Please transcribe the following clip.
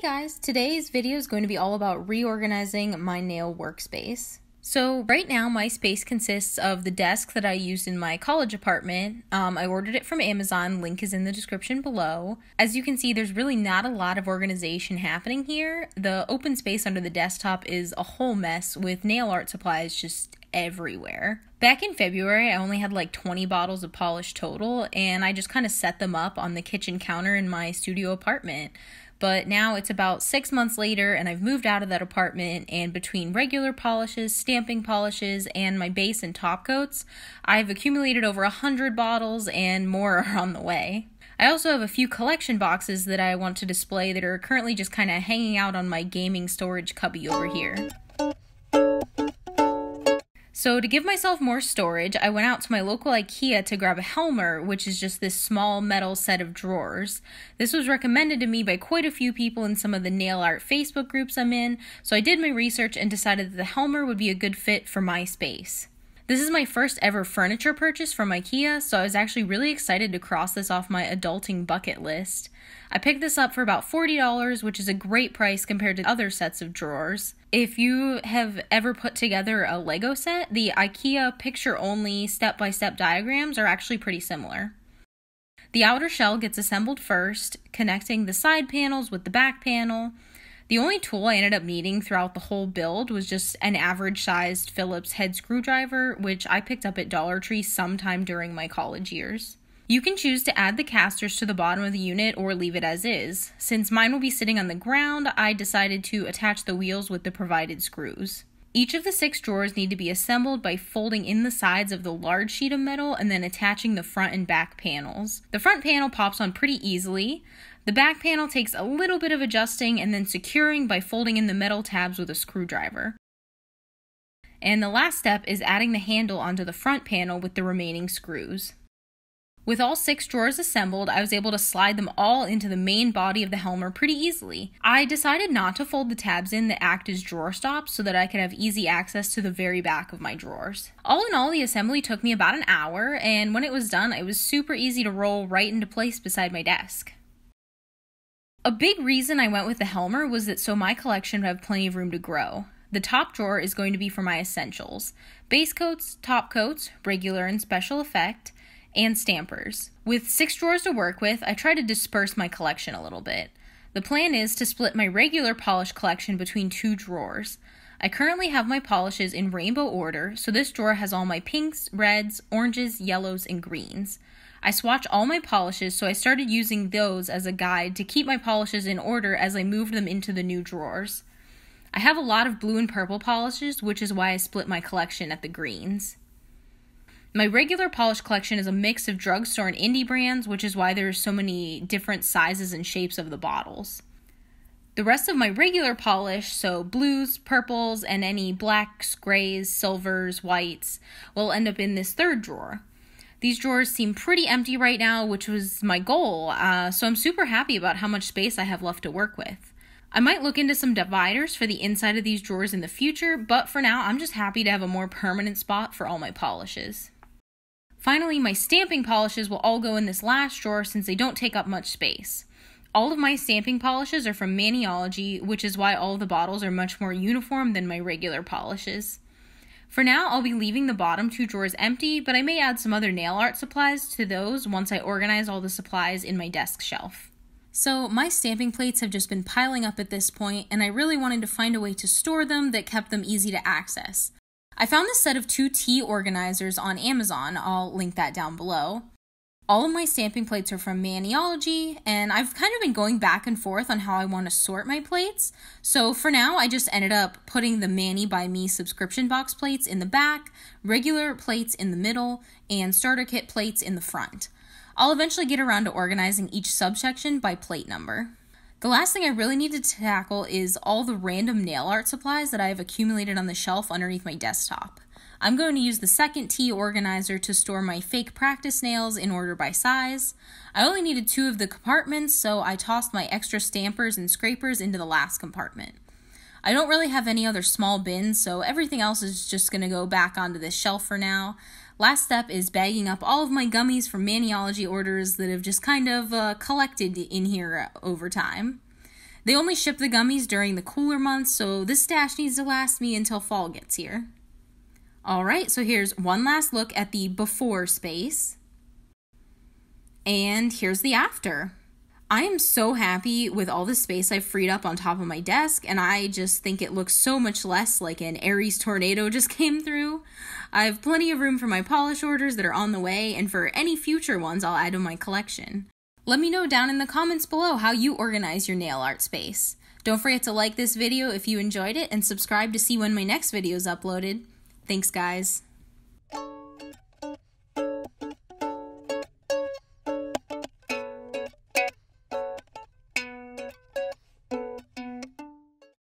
Hey guys, today's video is going to be all about reorganizing my nail workspace. So right now my space consists of the desk that I used in my college apartment. Um, I ordered it from Amazon, link is in the description below. As you can see, there's really not a lot of organization happening here. The open space under the desktop is a whole mess with nail art supplies just everywhere. Back in February, I only had like 20 bottles of polish total, and I just kind of set them up on the kitchen counter in my studio apartment. But now it's about six months later, and I've moved out of that apartment. And between regular polishes, stamping polishes, and my base and top coats, I've accumulated over a hundred bottles, and more are on the way. I also have a few collection boxes that I want to display that are currently just kind of hanging out on my gaming storage cubby over here. So, to give myself more storage, I went out to my local IKEA to grab a Helmer, which is just this small metal set of drawers. This was recommended to me by quite a few people in some of the nail art Facebook groups I'm in, so I did my research and decided that the Helmer would be a good fit for my space. This is my first ever furniture purchase from IKEA, so I was actually really excited to cross this off my adulting bucket list. I picked this up for about $40, which is a great price compared to other sets of drawers. If you have ever put together a Lego set, the IKEA picture only step by step diagrams are actually pretty similar. The outer shell gets assembled first, connecting the side panels with the back panel. The only tool I ended up needing throughout the whole build was just an average sized Phillips head screwdriver, which I picked up at Dollar Tree sometime during my college years. You can choose to add the casters to the bottom of the unit or leave it as is. Since mine will be sitting on the ground, I decided to attach the wheels with the provided screws. Each of the six drawers need to be assembled by folding in the sides of the large sheet of metal and then attaching the front and back panels. The front panel pops on pretty easily. The back panel takes a little bit of adjusting and then securing by folding in the metal tabs with a screwdriver. And the last step is adding the handle onto the front panel with the remaining screws. With all six drawers assembled, I was able to slide them all into the main body of the Helmer pretty easily. I decided not to fold the tabs in that act as drawer stops so that I could have easy access to the very back of my drawers. All in all, the assembly took me about an hour, and when it was done, it was super easy to roll right into place beside my desk. A big reason I went with the Helmer was that so my collection would have plenty of room to grow. The top drawer is going to be for my essentials base coats, top coats, regular and special effect, and stampers. With six drawers to work with, I try to disperse my collection a little bit. The plan is to split my regular polish collection between two drawers. I currently have my polishes in rainbow order, so this drawer has all my pinks, reds, oranges, yellows, and greens. I swatch all my polishes, so I started using those as a guide to keep my polishes in order as I moved them into the new drawers. I have a lot of blue and purple polishes, which is why I split my collection at the greens. My regular polish collection is a mix of drugstore and indie brands, which is why there are so many different sizes and shapes of the bottles. The rest of my regular polish, so blues, purples, and any blacks, grays, silvers, whites, will end up in this third drawer. These drawers seem pretty empty right now, which was my goal, uh, so I'm super happy about how much space I have left to work with. I might look into some dividers for the inside of these drawers in the future, but for now, I'm just happy to have a more permanent spot for all my polishes. Finally, my stamping polishes will all go in this last drawer since they don't take up much space. All of my stamping polishes are from Maniology, which is why all the bottles are much more uniform than my regular polishes. For now, I'll be leaving the bottom two drawers empty, but I may add some other nail art supplies to those once I organize all the supplies in my desk shelf. So, my stamping plates have just been piling up at this point, and I really wanted to find a way to store them that kept them easy to access. I found this set of two Tea organizers on Amazon. I'll link that down below. All of my stamping plates are from Maniology, and I've kind of been going back and forth on how I want to sort my plates. So for now, I just ended up putting the Mani by Me subscription box plates in the back, regular plates in the middle, and starter kit plates in the front. I'll eventually get around to organizing each subsection by plate number. The last thing I really need to tackle is all the random nail art supplies that I have accumulated on the shelf underneath my desktop. I'm going to use the second Tea organizer to store my fake practice nails in order by size. I only needed two of the compartments, so I tossed my extra stampers and scrapers into the last compartment. I don't really have any other small bins, so everything else is just going to go back onto this shelf for now. Last step is bagging up all of my gummies from Maniology orders that have just kind of uh, collected in here over time. They only ship the gummies during the cooler months, so this stash needs to last me until fall gets here. Alright, so here's one last look at the before space. And here's the after. I am so happy with all the space I've freed up on top of my desk, and I just think it looks so much less like an Aries tornado just came through. I have plenty of room for my polish orders that are on the way, and for any future ones I'll add to my collection. Let me know down in the comments below how you organize your nail art space. Don't forget to like this video if you enjoyed it, and subscribe to see when my next video is uploaded. Thanks, guys.